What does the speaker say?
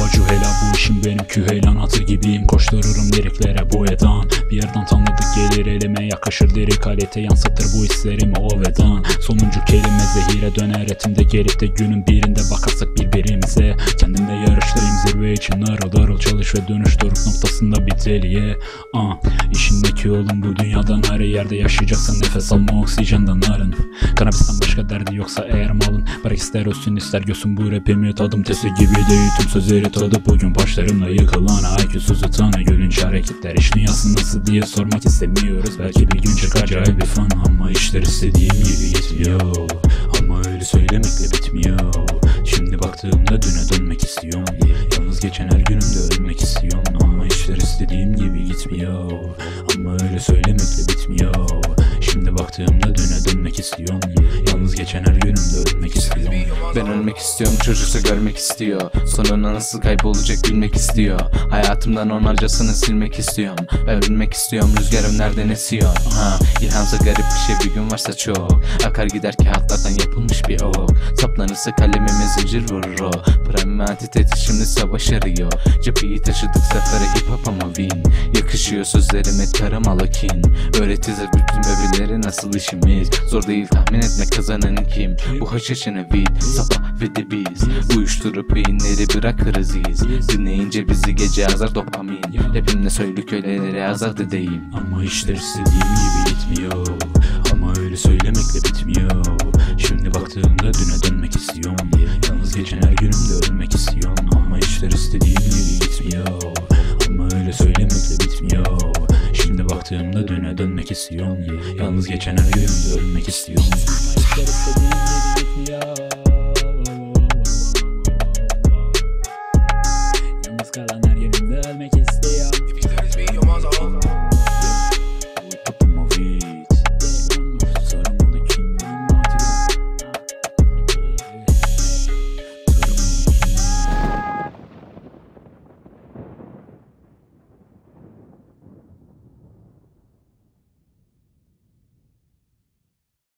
Bacu hela bu işim benim küheylan atı gibiyim. Koştururum liriklere bu edan. Bir yerden tanıdık gelir elime yakışır lirik kalite Yansıtır bu hislerimi o vedan. Sonuncu kelime zehire döner etimde Gelip de günün birinde bakarsak için Narıl darıl çalış ve dönüş doruk noktasında bir deliye. Ah, İşindeki oğlum bu dünyadan her yerde yaşayacaksan Nefes alma oksijenden arın Kanabisten başka derdi yoksa eğer malın. Bırak ister olsun ister görsün bu rapimi Tadım testi gibi değil. Tüm sözleri tadı Bugün başlarımla yıkılan. IQ'suzu tanı Gülünç hareketler. İş dünyası nasıl diye sormak istemiyoruz. Belki bir gün çıkar acayip bir fan. Ama işler istediğim gibi gitmiyor Ama öyle söylemekle bitmiyor baktığımda düne dönmek istiyorum. Yalnız geçen her günümde ölmek istiyorum. Ben ölmek istiyorum çocuksa görmek istiyor. Sonuna nasıl kaybolacak bilmek istiyor Hayatımdan onlarcasını silmek istiyorum. Bilmek istiyorum rüzgarım nereden esiyor? Ha, İlhamsa garip bir şey bir gün varsa çok. Akar gider kağıtlardan yapılmış bir ok. Saplanırsa kalemime zincir vurur o. Prime antiteti şimdi savaş arıyor. Cepheyi taşıdık sefere hip hop ama win. Yakışıyor sözlerime taramalı kin Öğreteceğiz bütün bebeleri nasıl işimiz? Zor değil tahmin etmek kazanan kim? Bu haşhaşını vid sabah ve de biz. Uyuşturup beyinleri bırakırız iz. Dinleyince bizi gece yazar dopamin. Rapimle söylük öylelere yazar dedeyim Ama işler istediğim gibi gitmiyor. Ama öyle söylemekle bitmiyor. Şimdi baktığımda düne dönmek istiyorum. Yalnız geçen her günümde ölmek istiyorum. Ama işler istediğim gibi gitmiyor. Ama öyle söylemekle bitmiyor. Şimdi baktığımda düne dönmek istiyorum. Yalnız geçen her günümde ölmek istiyorum. Ama işler istediğim gibi gitmiyor. Kalan I'll make you stay